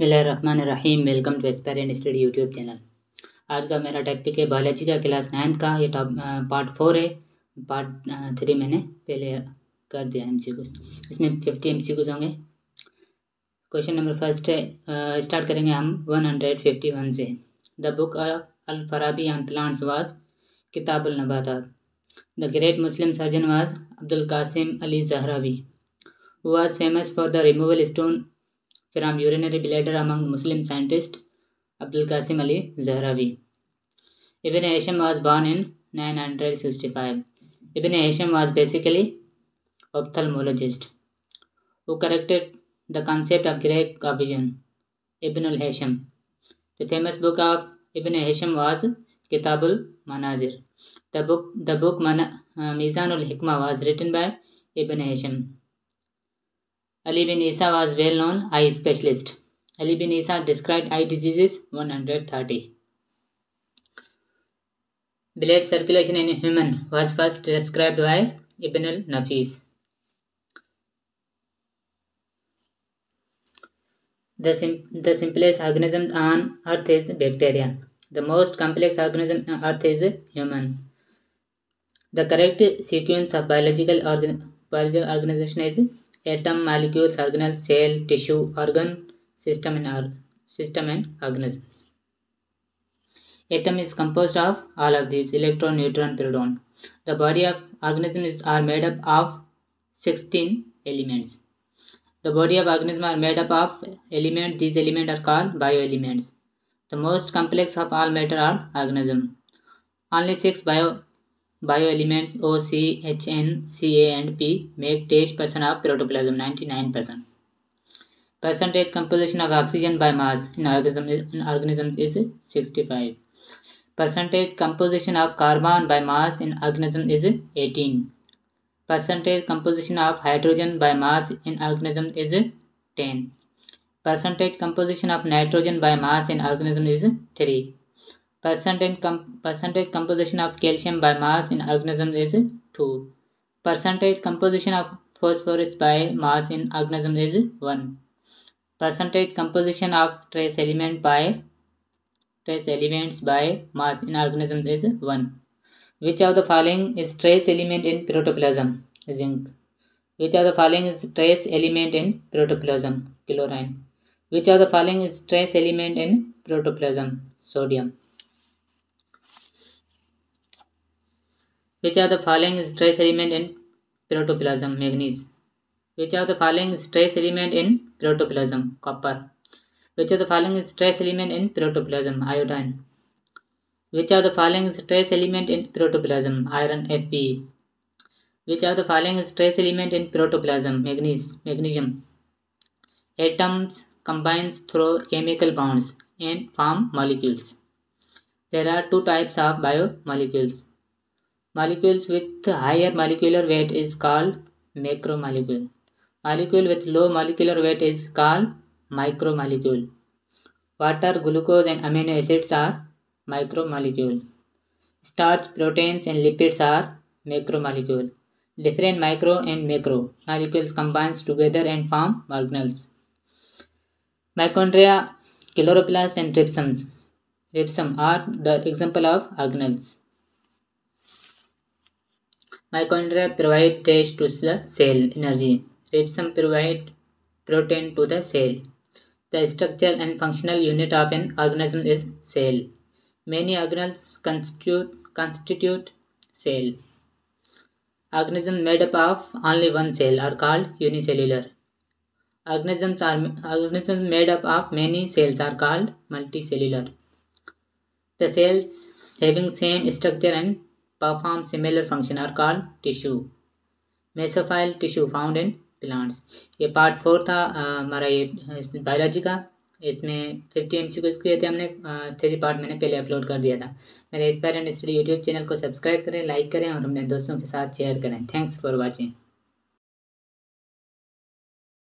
बसमीम welcome to aspirant study YouTube channel. आज का मेरा टॉपिक है बायोलॉजी का क्लास नाइन्थ का। ये टॉप पार्ट फोर है। पार्ट थ्री मैंने पहले कर दिया एम सी इसमें फिफ्टी एम सी होंगे। क्वेश्चन नंबर फ़र्स्ट है स्टार्ट करेंगे हम वन हंड्रेड फिफ्टी वन से the book Al Farabi on plants was Kitabul Nabatat the great Muslim surgeon was Abdul Qasim Ali Zahrawi was famous for the removal stone from urinary bladder among Muslim scientist Abdul Qasim Ali Zahrawi. Ibn Hisham was born in 965. Ibn Hisham was basically ophthalmologist who corrected the concept of Greek vision. Ibn al-Hisham. The famous book of Ibn Hisham was Kitabul Manazir. The book, the book Mana, uh, Mizanul Hikmah was written by Ibn Hisham. Ali bin Isa was well-known eye specialist. Ali bin Isa described eye diseases 130. Blood circulation in human was first described by Ibn al-Nafis. The, sim the simplest organism on earth is bacteria. The most complex organism on earth is human. The correct sequence of biological, organ biological organization is atom, molecules, organelle, cell, tissue, organ, system and system and organisms. Atom is composed of all of these electron, neutron, proton. The body of organisms are made up of 16 elements. The body of organism are made up of elements. These elements are called bioelements. The most complex of all matter are organism. Only six bio Bioelements O, C, H, N, C, A and P make 10% of protoplasm 99%. Percentage composition of oxygen by mass in, organism in organisms is 65. Percentage composition of carbon by mass in organism is 18. Percentage composition of hydrogen by mass in organism is 10. Percentage composition of nitrogen by mass in organism is 3. Percentage, com percentage composition of calcium by mass in organisms is 2. Percentage composition of phosphorus by mass in organisms is 1. Percentage composition of trace element by trace elements by mass in organisms is 1. Which of the following is trace element in protoplasm? Zinc. Which of the following is trace element in protoplasm? Chlorine. Which of the following is trace element in protoplasm? Sodium. Which of the following is trace element in protoplasm? Manganese. Which of the following is trace element in protoplasm? Copper. Which of the following is trace element in protoplasm? Iodine. Which of the following is trace element in protoplasm? Iron Fe. Which of the following is trace element in protoplasm? Magnesium. Magnesium. Atoms combines through chemical bonds and form molecules. There are two types of biomolecules Molecules with higher molecular weight is called macromolecule. Molecule with low molecular weight is called micromolecule. Water, glucose and amino acids are micromolecule. Starch, proteins and lipids are macromolecule. Different micro and macro molecules combines together and form organelles. Mitochondria, chloroplast and ribosome. Ribosome are the example of organelles. Mitochondria provide taste to the cell energy. Ribosome provide protein to the cell. The structural and functional unit of an organism is cell. Many organelles constitute, constitute cell. Organisms made up of only one cell are called unicellular. Organisms are organisms made up of many cells are called multicellular. The cells having same structure and perform similar function are called tissue. Mesophyll tissue found in plants ये part four था हमारा ये biology का। इसमें fifty M सी किए थे हमने three part मैंने पहले अपलोड कर दिया था। मेरे aspire and study YouTube channel को सब्सक्राइब करें लाइक करें और अपने दोस्तों के साथ शेयर करें। Thanks for watching